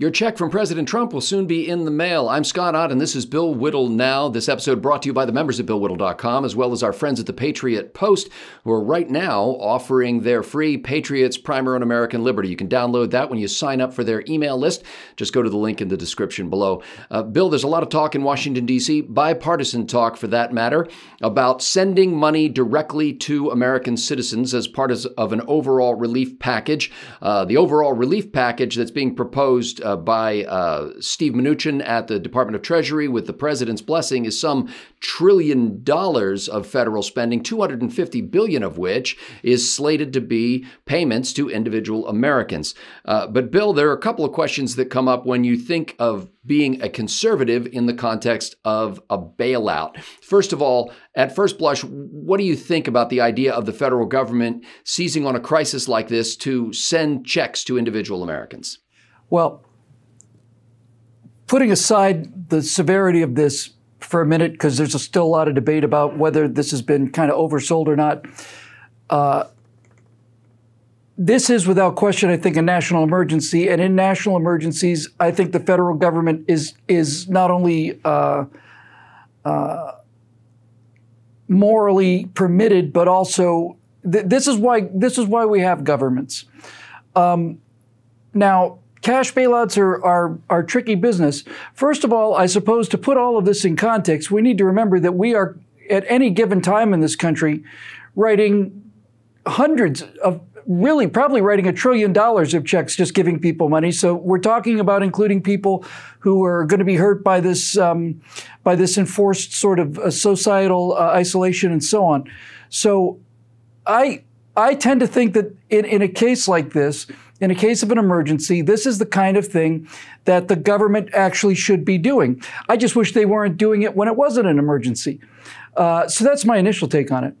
Your check from President Trump will soon be in the mail. I'm Scott Ott, and this is Bill Whittle Now. This episode brought to you by the members at BillWhittle.com, as well as our friends at the Patriot Post, who are right now offering their free Patriots Primer on American Liberty. You can download that when you sign up for their email list. Just go to the link in the description below. Uh, Bill, there's a lot of talk in Washington, D.C., bipartisan talk for that matter, about sending money directly to American citizens as part of an overall relief package. Uh, the overall relief package that's being proposed. Uh, uh, by uh, Steve Mnuchin at the Department of Treasury with the president's blessing is some trillion dollars of federal spending, 250 billion of which is slated to be payments to individual Americans. Uh, but Bill, there are a couple of questions that come up when you think of being a conservative in the context of a bailout. First of all, at first blush, what do you think about the idea of the federal government seizing on a crisis like this to send checks to individual Americans? Well, putting aside the severity of this for a minute, because there's a still a lot of debate about whether this has been kind of oversold or not. Uh, this is without question, I think, a national emergency, and in national emergencies, I think the federal government is is not only uh, uh, morally permitted, but also th- this is why this is why we have governments. Um, now, cash bailouts are, are, are tricky business. First of all, I suppose to put all of this in context, we need to remember that we are, at any given time in this country, writing hundreds of really probably writing a trillion dollars of checks just giving people money. So we're talking about including people who are going to be hurt by this um, by this enforced sort of uh, societal uh, isolation and so on. So I I tend to think that in, in a case like this, in a case of an emergency, this is the kind of thing that the government actually should be doing. I just wish they weren't doing it when it wasn't an emergency. Uh, so that's my initial take on it.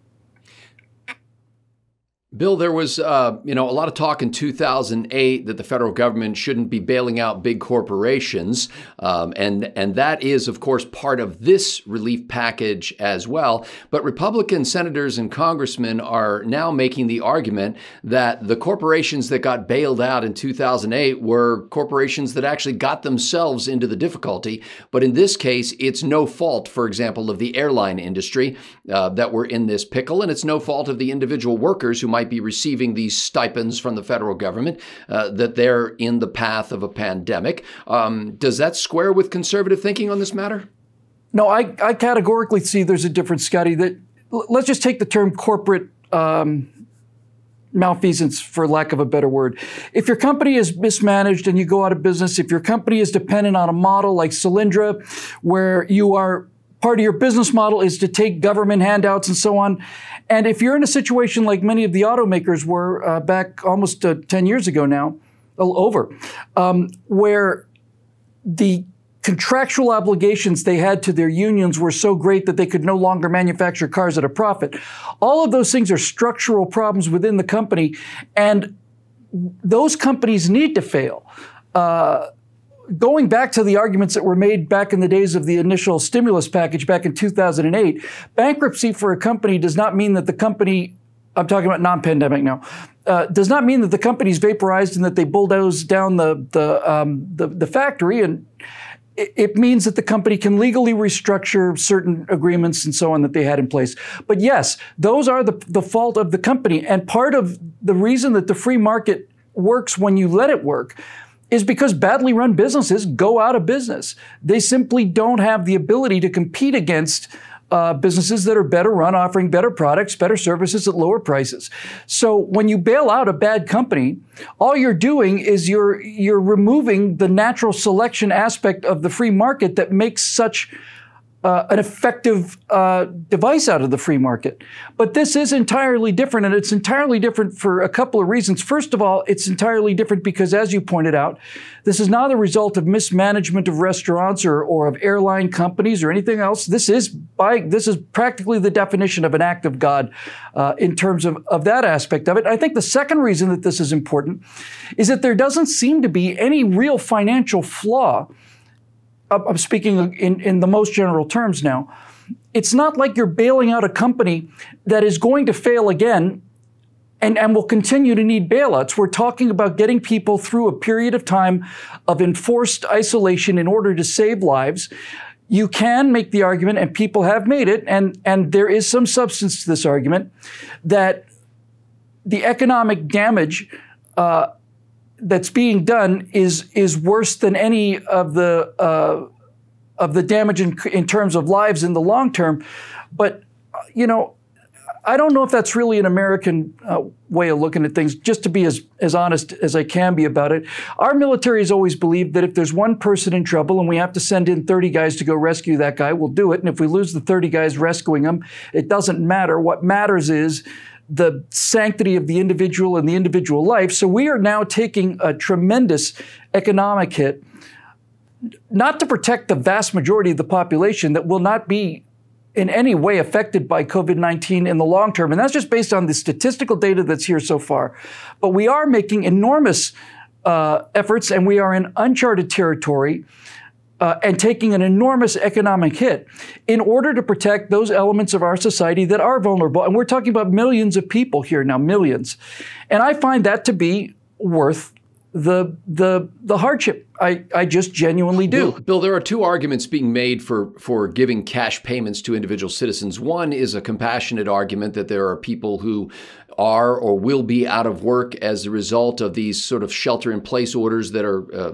Bill, there was uh, you know a lot of talk in 2008 that the federal government shouldn't be bailing out big corporations, um, and and that is of course part of this relief package as well. But Republican senators and congressmen are now making the argument that the corporations that got bailed out in 2008 were corporations that actually got themselves into the difficulty. But in this case, it's no fault, for example, of the airline industry uh, that were in this pickle, and it's no fault of the individual workers who might might be receiving these stipends from the federal government, uh, that they're in the path of a pandemic. Um, does that square with conservative thinking on this matter? No, I, I categorically see there's a difference, Scotty. That let's just take the term corporate um, malfeasance, for lack of a better word. If your company is mismanaged and you go out of business, if your company is dependent on a model like Solyndra, where you are part of your business model is to take government handouts and so on. And if you're in a situation like many of the automakers were uh, back almost uh, 10 years ago now, over, um, where the contractual obligations they had to their unions were so great that they could no longer manufacture cars at a profit. All of those things are structural problems within the company, and those companies need to fail. Uh, going back to the arguments that were made back in the days of the initial stimulus package back in 2008, bankruptcy for a company does not mean that the company, I'm talking about non pandemic now, uh, does not mean that the company's vaporized and that they bulldoze down the, the, um, the, the factory. And it, it means that the company can legally restructure certain agreements and so on that they had in place. But yes, those are the, the fault of the company. And part of the reason that the free market works when you let it work is because badly run businesses go out of business. They simply don't have the ability to compete against uh, businesses that are better run, offering better products, better services at lower prices. So when you bail out a bad company, all you're doing is you're you're removing the natural selection aspect of the free market that makes such uh, an effective uh, device out of the free market. But this is entirely different, and it's entirely different for a couple of reasons. First of all, it's entirely different because, as you pointed out, this is not a result of mismanagement of restaurants or, or of airline companies or anything else. This is by this is practically the definition of an act of God uh, in terms of, of that aspect of it. I think the second reason that this is important is that there doesn't seem to be any real financial flaw I'm speaking in, in the most general terms now. It's not like you're bailing out a company that is going to fail again and, and will continue to need bailouts. We're talking about getting people through a period of time of enforced isolation in order to save lives. You can make the argument, and people have made it, and, and there is some substance to this argument, that the economic damage uh, that's being done is is worse than any of the uh, of the damage in, in terms of lives in the long term. But you know, I don't know if that's really an American uh, way of looking at things, just to be as, as honest as I can be about it. Our military has always believed that if there's one person in trouble and we have to send in 30 guys to go rescue that guy, we'll do it. And if we lose the 30 guys rescuing him, it doesn't matter. What matters is the sanctity of the individual and the individual life. So we are now taking a tremendous economic hit, not to protect the vast majority of the population that will not be in any way affected by COVID 19 in the long term. And that's just based on the statistical data that's here so far. But we are making enormous uh, efforts and we are in uncharted territory. Uh, and taking an enormous economic hit in order to protect those elements of our society that are vulnerable. And we're talking about millions of people here now, millions. And I find that to be worth the the the hardship. I, I just genuinely do. Bill, Bill, there are two arguments being made for for giving cash payments to individual citizens. One is a compassionate argument that there are people who are or will be out of work as a result of these sort of shelter in place orders that are uh,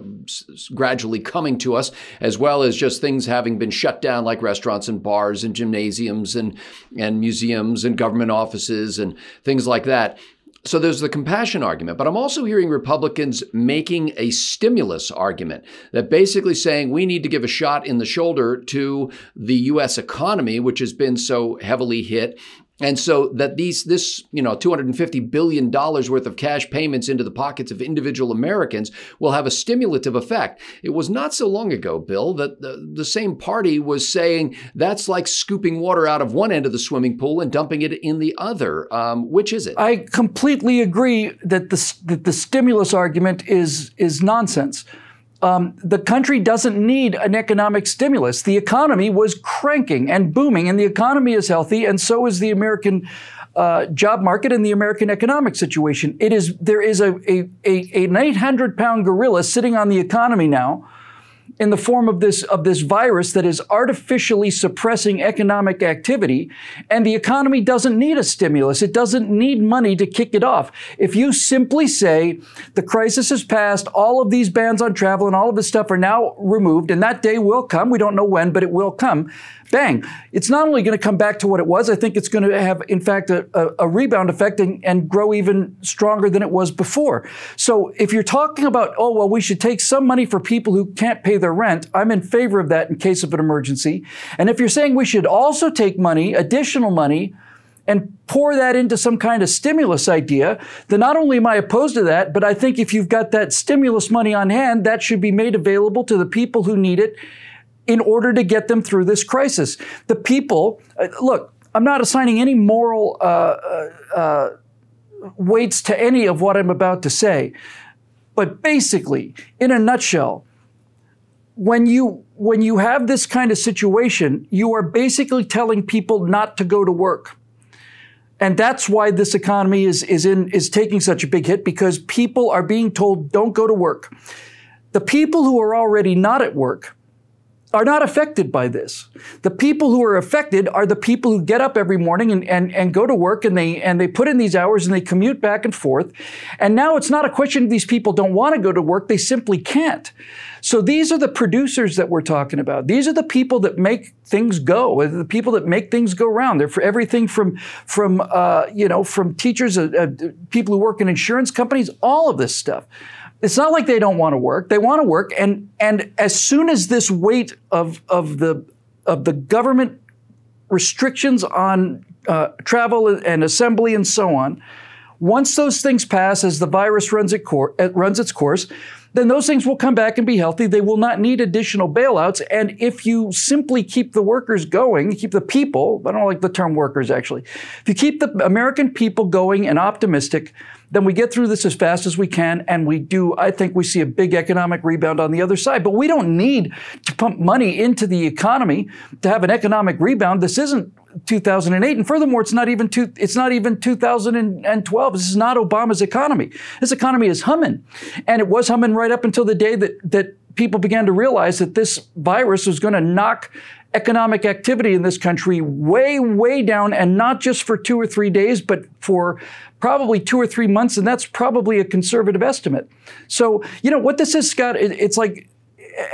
gradually coming to us, as well as just things having been shut down, like restaurants and bars and gymnasiums and, and museums and government offices and things like that. So there's the compassion argument, but I'm also hearing Republicans making a stimulus argument that basically saying we need to give a shot in the shoulder to the US economy, which has been so heavily hit, and so that these this you know 250 billion dollars worth of cash payments into the pockets of individual Americans will have a stimulative effect. It was not so long ago, Bill, that the, the same party was saying that's like scooping water out of one end of the swimming pool and dumping it in the other. Um, which is it? I completely agree that the that the stimulus argument is is nonsense. Um, the country doesn't need an economic stimulus. The economy was cranking and booming, and the economy is healthy, and so is the American uh, job market and the American economic situation. It is there is a, a, a an 800 pound gorilla sitting on the economy now in the form of this of this virus that is artificially suppressing economic activity and the economy doesn't need a stimulus. It doesn't need money to kick it off. If you simply say the crisis has passed all of these bans on travel and all of this stuff are now removed and that day will come we don't know when but it will come bang, it's not only going to come back to what it was, I think it's going to have, in fact, a, a, a rebound effect and, and, grow even stronger than it was before. So if you're talking about, oh, well, we should take some money for people who can't pay their rent, I'm in favor of that in case of an emergency. And if you're saying we should also take money, additional money, and pour that into some kind of stimulus idea, then not only am I opposed to that, but I think if you've got that stimulus money on hand, that should be made available to the people who need it in order to get them through this crisis. The people, uh, look, I'm not assigning any moral uh, uh, uh, weights to any of what I'm about to say, but basically, in a nutshell, when you when you have this kind of situation, you are basically telling people not to go to work. And that's why this economy is, is, in, is taking such a big hit because people are being told don't go to work. The people who are already not at work are not affected by this. The people who are affected are the people who get up every morning and, and, and go to work and they and they put in these hours and they commute back and forth. And now it's not a question these people don't want to go to work, they simply can't. So these are the producers that we're talking about. These are the people that make things go, the people that make things go round. They're for everything from from uh, you know from teachers, uh, uh, people who work in insurance companies, all of this stuff. It's not like they don't want to work. They want to work. And, and as soon as this weight of, of, the, of the government restrictions on uh, travel and assembly and so on, once those things pass as the virus runs, it cor- runs its course, then those things will come back and be healthy. They will not need additional bailouts. And if you simply keep the workers going, keep the people, I don't like the term workers actually, if you keep the American people going and optimistic, then we get through this as fast as we can. And we do, I think we see a big economic rebound on the other side. But we don't need to pump money into the economy to have an economic rebound. This isn't 2008. And furthermore, it's not even two, it's not even 2012. This is not Obama's economy. This economy is humming, and it was humming right up until the day that that people began to realize that this virus was going to knock economic activity in this country way, way down, and not just for two or three days, but for probably two or three months, and that's probably a conservative estimate. So, you know, what this is, Scott, it, it's like,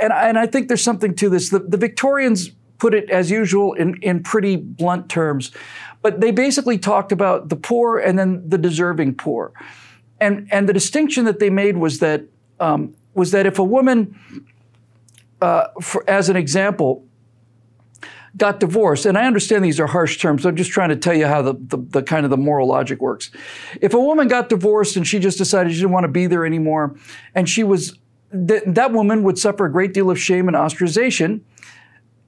and, and I think there's something to this. The, the Victorians put it, as usual, in, in pretty blunt terms, but they basically talked about the poor and then the deserving poor. And, and the distinction that they made was that, um, was that if a woman, uh, for, as an example, got divorced, and I understand these are harsh terms. I'm just trying to tell you how the, the, the, kind of the moral logic works. If a woman got divorced and she just decided she didn't want to be there anymore, and she was th- that woman would suffer a great deal of shame and ostracization,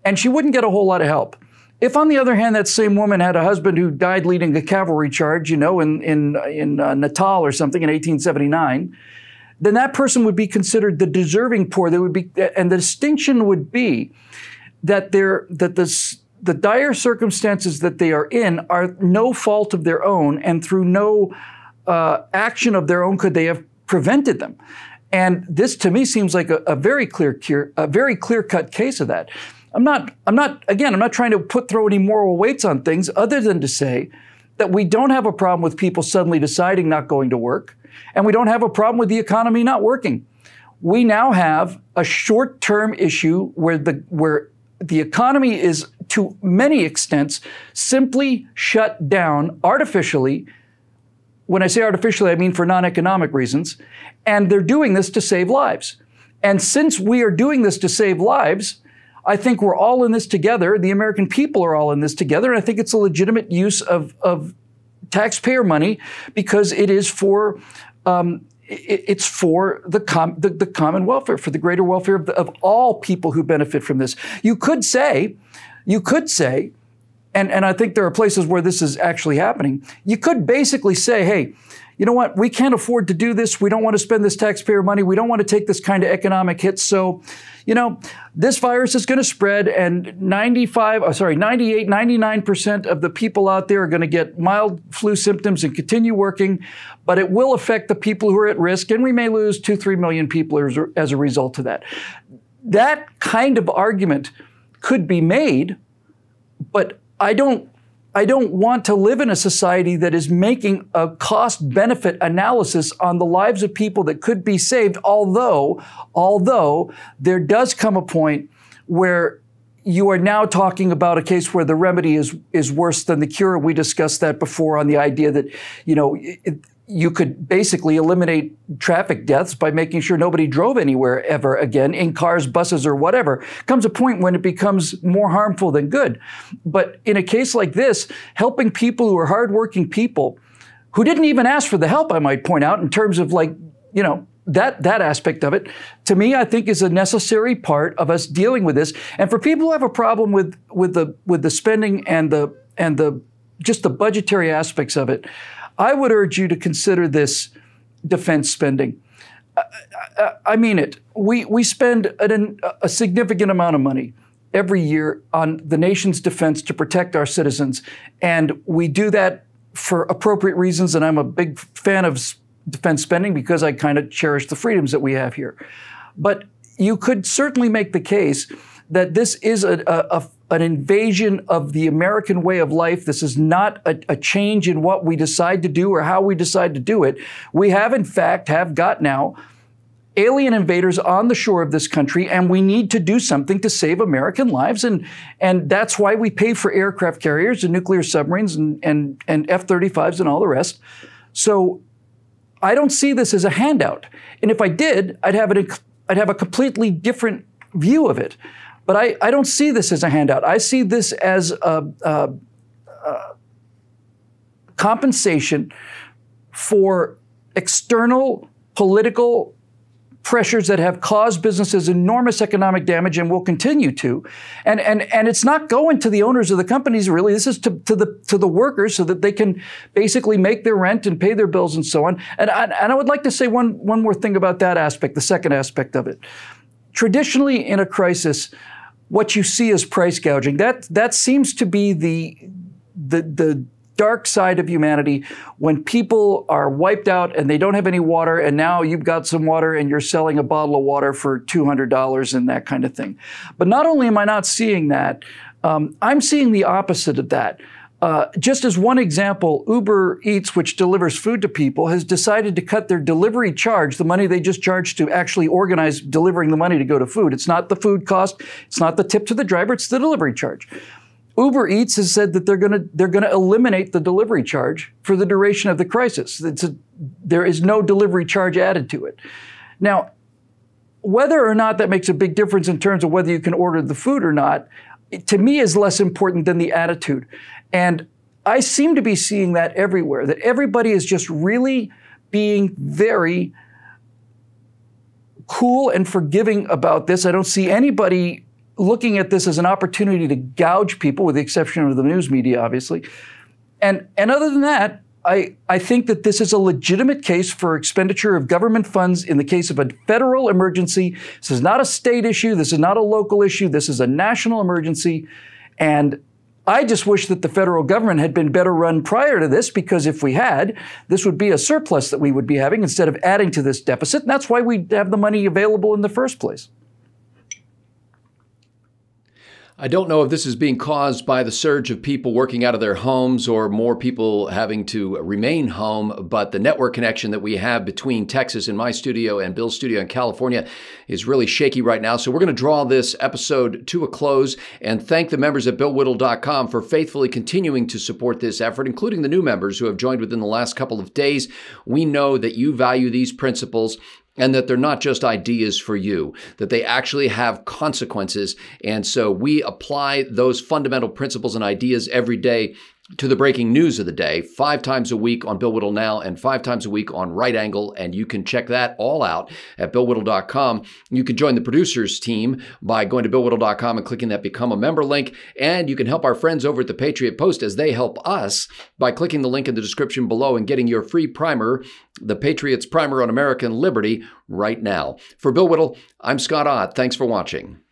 and she wouldn't get a whole lot of help. If, on the other hand, that same woman had a husband who died leading a cavalry charge, you know, in in in uh, Natal or something in 1879, then that person would be considered the deserving poor. There would be, and the distinction would be that they're that the the dire circumstances that they are in are no fault of their own, and through no uh, action of their own could they have prevented them. And this, to me, seems like a, a very clear, a very clear cut case of that. I'm not, I'm not, again, I'm not trying to put throw any moral weights on things, other than to say that we don't have a problem with people suddenly deciding not going to work, and we don't have a problem with the economy not working. We now have a short-term issue where the where the economy is, to many extents, simply shut down artificially. When I say artificially, I mean for non economic reasons. And they're doing this to save lives. And since we are doing this to save lives, I think we're all in this together. The American people are all in this together. And I think it's a legitimate use of, of taxpayer money because it is for um, it's for the, com- the, the, common welfare, for the greater welfare of, the, of all people who benefit from this. You could say, you could say, and, and I think there are places where this is actually happening. You could basically say, hey, you know what? We can't afford to do this. We don't want to spend this taxpayer money. We don't want to take this kind of economic hit. So, you know, this virus is going to spread and 95, oh, sorry, 98, 99% of the people out there are going to get mild flu symptoms and continue working, but it will affect the people who are at risk and we may lose two, three million people as, as a result of that. That kind of argument could be made, but I don't I don't want to live in a society that is making a cost benefit analysis on the lives of people that could be saved, although, although there does come a point where you are now talking about a case where the remedy is is worse than the cure. We discussed that before on the idea that, you know, it, you could basically eliminate traffic deaths by making sure nobody drove anywhere ever again in cars, buses, or whatever. Comes a point when it becomes more harmful than good. But in a case like this, helping people who are hardworking people who didn't even ask for the help, I might point out, in terms of like, you know, that that aspect of it, to me, I think is a necessary part of us dealing with this. And for people who have a problem with with the with the spending and the and the just the budgetary aspects of it, I would urge you to consider this defense spending. I, I mean it. We, we spend an, a significant amount of money every year on the nation's defense to protect our citizens. And we do that for appropriate reasons. And I'm a big fan of defense spending because I kind of cherish the freedoms that we have here. But you could certainly make the case that this is a, a an invasion of the American way of life. This is not a, a, change in what we decide to do or how we decide to do it. We have, in fact, have got now alien invaders on the shore of this country, and we need to do something to save American lives. And, and that's why we pay for aircraft carriers and nuclear submarines and, and, and F 35s and all the rest. So I don't see this as a handout. And if I did, I'd have, it, I'd have a completely different view of it. But I, I don't see this as a handout. I see this as a, a, a compensation for external political pressures that have caused businesses enormous economic damage and will continue to. And, and, and it's not going to the owners of the companies really. This is to, to, the, to the workers so that they can basically make their rent and pay their bills and so on. And, I, and I would like to say one, one more thing about that aspect, the second aspect of it. Traditionally in a crisis, what you see is price gouging. That that seems to be the the the dark side of humanity when people are wiped out and they don't have any water and now you've got some water and you're selling a bottle of water for $200 and that kind of thing but not only am i not seeing that um, i'm seeing the opposite of that uh, just as one example, Uber Eats, which delivers food to people, has decided to cut their delivery charge, the money they just charge to actually organize delivering the money to go to food. It's not the food cost, it's not the tip to the driver, it's the delivery charge. Uber Eats has said that they're going to they're going to eliminate the delivery charge for the duration of the crisis. A, there is no delivery charge added to it. Now, whether or not that makes a big difference in terms of whether you can order the food or not, to me is less important than the attitude. And I seem to be seeing that everywhere. That everybody is just really being very cool and forgiving about this. I don't see anybody looking at this as an opportunity to gouge people, with the exception of the news media, obviously. And, and other than that, I, I think that this is a legitimate case for expenditure of government funds in the case of a federal emergency. This is not a state issue. This is not a local issue. This is a national emergency. And I just wish that the federal government had been better run prior to this, because if we had, this would be a surplus that we would be having instead of adding to this deficit. And that's why we have the money available in the first place. I don't know if this is being caused by the surge of people working out of their homes or more people having to remain home, but the network connection that we have between Texas and my studio and Bill's studio in California is really shaky right now. So we're going to draw this episode to a close and thank the members at BillWhittle.com for faithfully continuing to support this effort, including the new members who have joined within the last couple of days. We know that you value these principles and that they're not just ideas for you, that they actually have consequences. And so we apply those fundamental principles and ideas every day to the breaking news of the day, five times a week on Bill Whittle Now and five times a week on Right Angle. And you can check that all out at BillWhittle.com. You can join the producers team by going to BillWhittle.com and clicking that Become a Member link. And you can help our friends over at the Patriot Post as they help us by clicking the link in the description below and getting your free primer, The Patriots Primer on American Liberty, right now. For Bill Whittle, I'm Scott Ott. Thanks for watching.